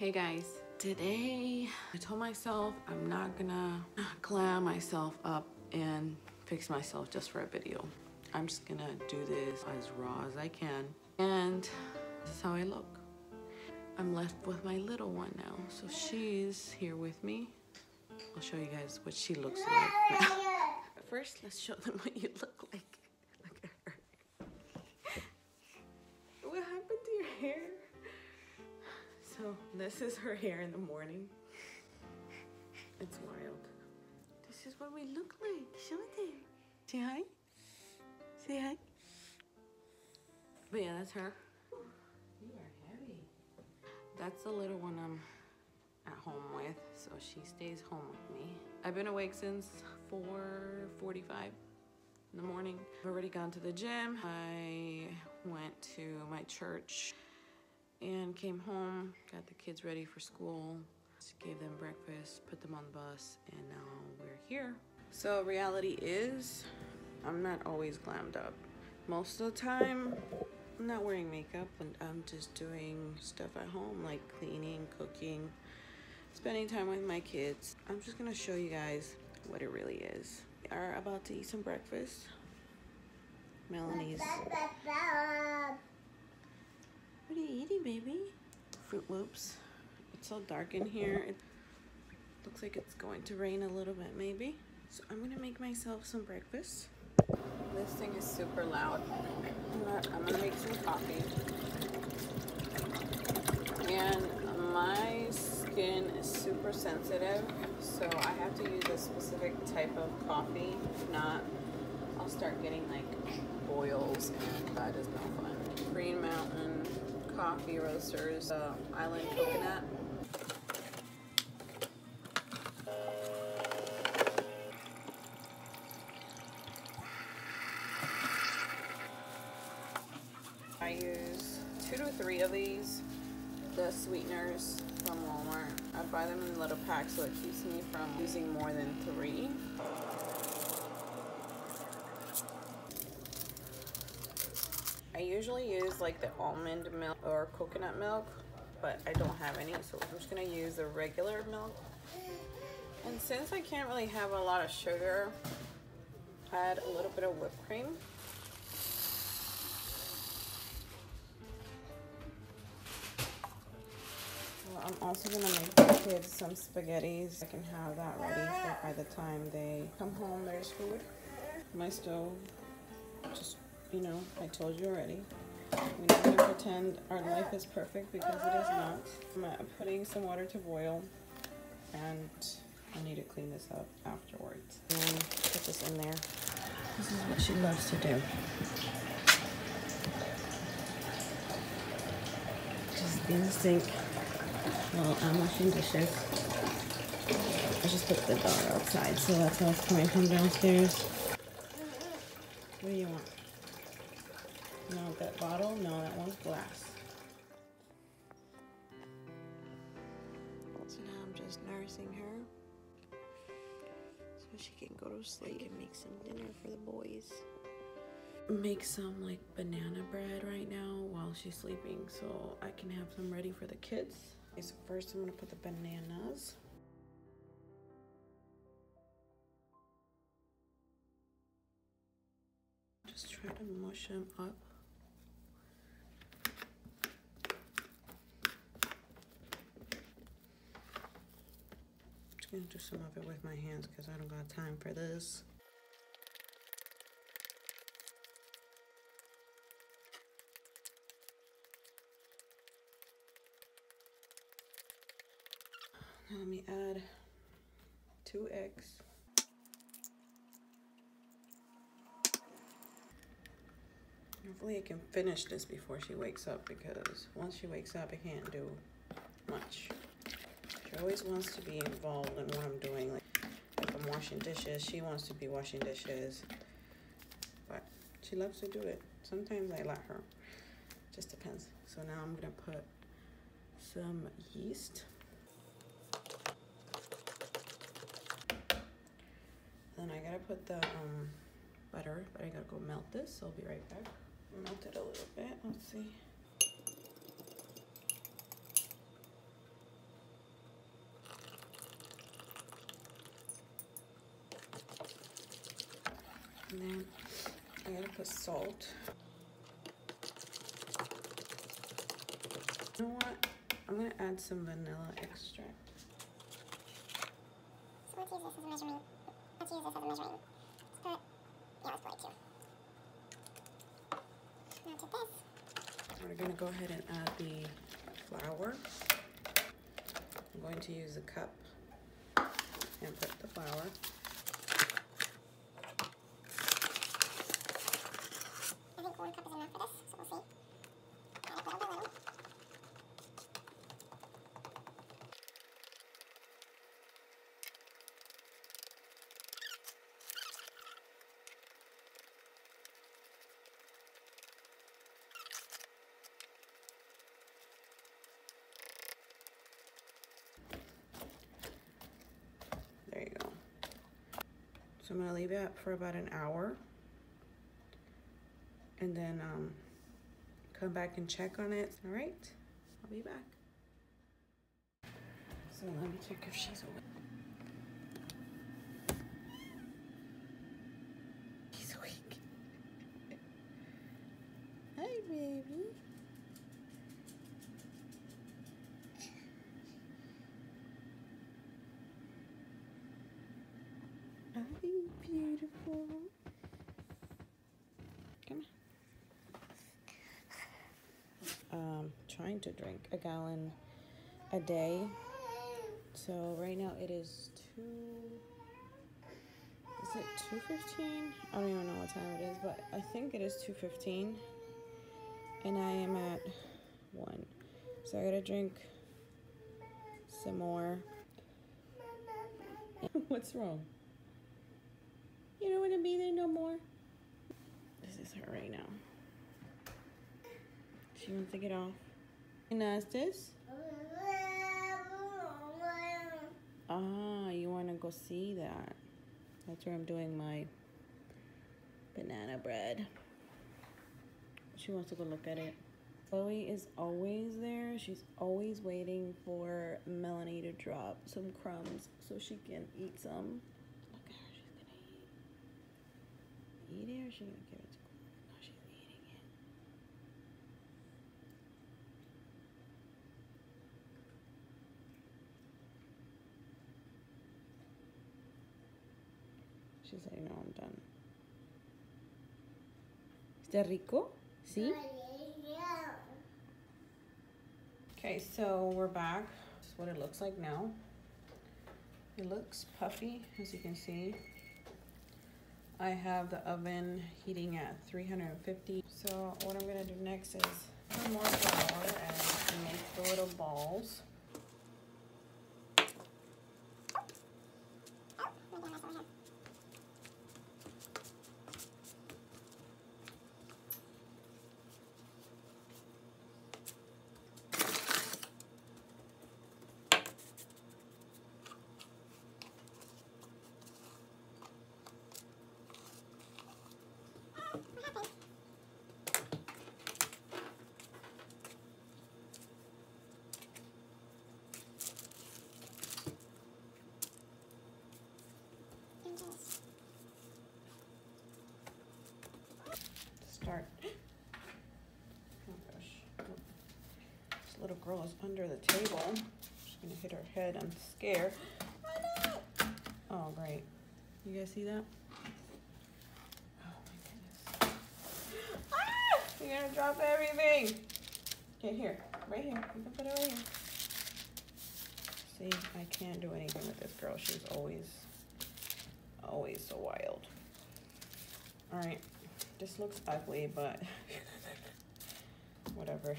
Hey guys, today I told myself I'm not gonna glam myself up and fix myself just for a video. I'm just gonna do this as raw as I can and this is how I look. I'm left with my little one now. So she's here with me. I'll show you guys what she looks like. First, let's show them what you look like. This is her hair in the morning. It's wild. This is what we look like. Show them. Say hi. Say hi. But yeah, that's her. You are heavy. That's the little one I'm at home with, so she stays home with me. I've been awake since 4.45 in the morning. I've already gone to the gym. I went to my church and came home, got the kids ready for school, gave them breakfast, put them on the bus, and now we're here. So reality is, I'm not always glammed up. Most of the time, I'm not wearing makeup and I'm just doing stuff at home like cleaning, cooking, spending time with my kids. I'm just gonna show you guys what it really is. We are about to eat some breakfast. Melanie's. What are you eating, baby? Froot Loops. It's so dark in here. It looks like it's going to rain a little bit, maybe. So I'm gonna make myself some breakfast. This thing is super loud. I'm gonna, I'm gonna make some coffee. And my skin is super sensitive, so I have to use a specific type of coffee. If not, I'll start getting like boils, and that is no fun. Green Mountain Coffee Roasters uh, Island Coconut. I use two to three of these, the sweeteners from Walmart. I buy them in little packs so it keeps me from using more than three. I like the almond milk or coconut milk, but I don't have any, so I'm just gonna use the regular milk. And since I can't really have a lot of sugar, add a little bit of whipped cream. Well, I'm also gonna make the kids some spaghettis. I can have that ready for by the time they come home, there's food. My stove, just, you know, I told you already. We're not gonna pretend our life is perfect because it is not. I'm uh, putting some water to boil and I need to clean this up afterwards. And put this in there. This is what she loves to do. Just in the sink while I'm washing dishes. I just put the dog outside, so that's why it's coming from downstairs. What do you want? No, that bottle? No, that one's glass. So now I'm just nursing her so she can go to sleep and make some dinner for the boys. Make some like banana bread right now while she's sleeping so I can have some ready for the kids. Okay, so first I'm gonna put the bananas. Just try to mush them up. Just gonna do some of it with my hands because I don't got time for this. Now let me add two eggs. Hopefully I can finish this before she wakes up because once she wakes up I can't do much. Always wants to be involved in what I'm doing. Like if I'm washing dishes, she wants to be washing dishes. But she loves to do it. Sometimes I let her. Just depends. So now I'm gonna put some yeast. Then I gotta put the um, butter, but I gotta go melt this, so I'll be right back. Melt it a little bit, let's see. And then I gotta put salt. You know what? I'm gonna add some vanilla extract. So let's use this as a measurement. Let's use this as a measurement. Let's put, yeah, let's put like two. Now to this. We're gonna go ahead and add the flour. I'm going to use a cup and put the flour. I think one cup is enough for this, so we'll see. Add it little by little. There you go. So I'm gonna leave it for about an hour. And then um, come back and check on it. All right, I'll be back. So let me check if she's awake. She's awake. Hi, baby. Hi, beautiful. Come on. Um, trying to drink a gallon a day. So right now it is two. Is it two fifteen? I don't even know what time it is, but I think it is two fifteen. And I am at one. So I gotta drink some more. What's wrong? You don't want to be there no more? This is her right now. She wants to get off. Nastis? Ah, you want to go see that. That's where I'm doing my banana bread. She wants to go look at it. Chloe is always there. She's always waiting for Melanie to drop some crumbs so she can eat some. Look at her. She's to eat. Eat it or she going to give it to Chloe? No, she's eating it. She's like, no, I'm done. ¿Está rico? ¿Sí? Okay, so we're back. This is what it looks like now. It looks puffy, as you can see. I have the oven heating at 350. So what I'm gonna do next is put more flour and make the little balls. Start. Oh gosh. Is under the table. She's gonna hit her head. I'm scared. Oh, great. You guys see that? Oh my goodness. Ah! You're gonna drop everything. Okay, here. Right here. You can put it right here. See, I can't do anything with this girl. She's always, always so wild. All right. This looks ugly, but whatever.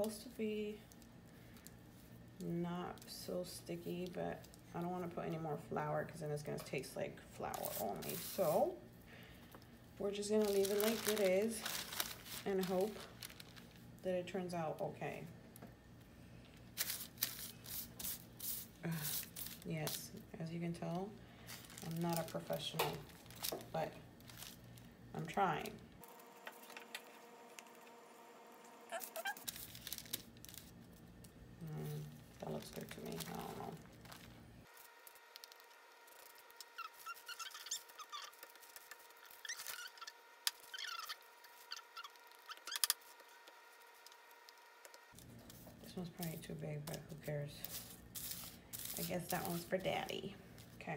Supposed to be not so sticky, but I don't want to put any more flour because then it's going to taste like flour only. So we're just going to leave it like it is and hope that it turns out okay. yes, as you can tell, I'm not a professional, but I'm trying. That looks good to me. I don't know. This one's probably too big, but who cares? I guess that one's for daddy. Okay.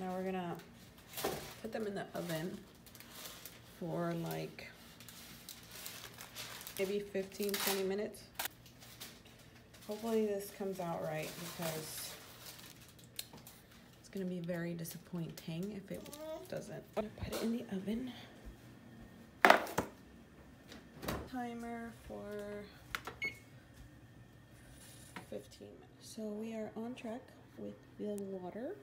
Now we're gonna put them in the oven for like maybe 15, 20 minutes. Hopefully this comes out right because it's gonna be very disappointing if it doesn't. i want to Put it in the oven. Timer for 15 minutes. So we are on track with the water.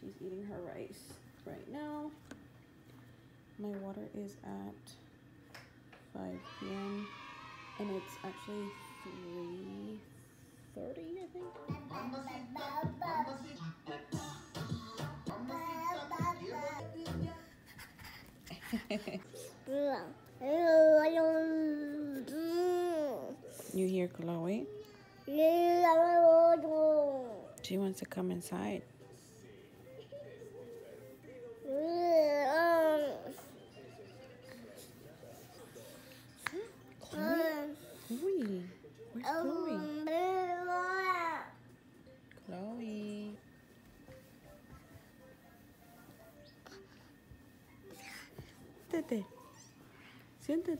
She's eating her rice right now. My water is at 5 p.m. and it's actually 3.30 I think. you hear Chloe? She wants to come inside.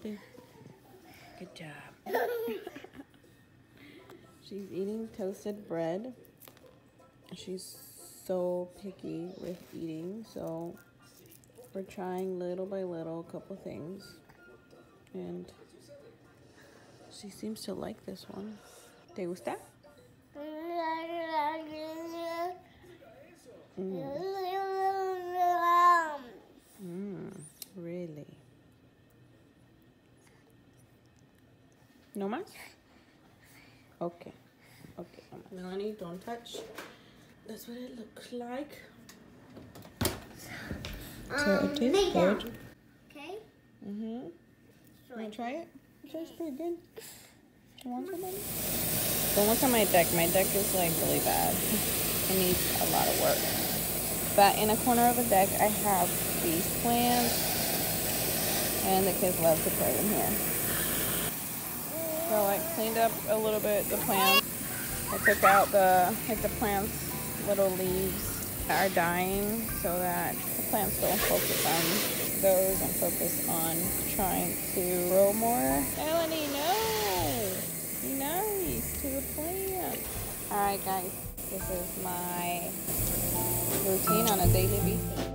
Siéntate. Good job. She's eating toasted bread. She's so picky with eating, so we're trying little by little a couple things. And she seems to like this one. ¿Te gusta? Mm, really? No más? Okay. Okay. Melanie, don't touch. That's what it looks like. So it tastes good. Okay. Mm-hmm. Wanna try it? It tastes pretty good. You want some? Don't look at my deck. My deck is like really bad. It needs a lot of work. But in a corner of the deck, I have these plants, and the kids love to play in here. So I cleaned up a little bit the plants. I took out the like the plants little leaves that are dying so that the plants don't focus on those and focus on trying to grow more. Melanie, no! Be nice to the plant. Alright guys, this is my routine on a daily basis.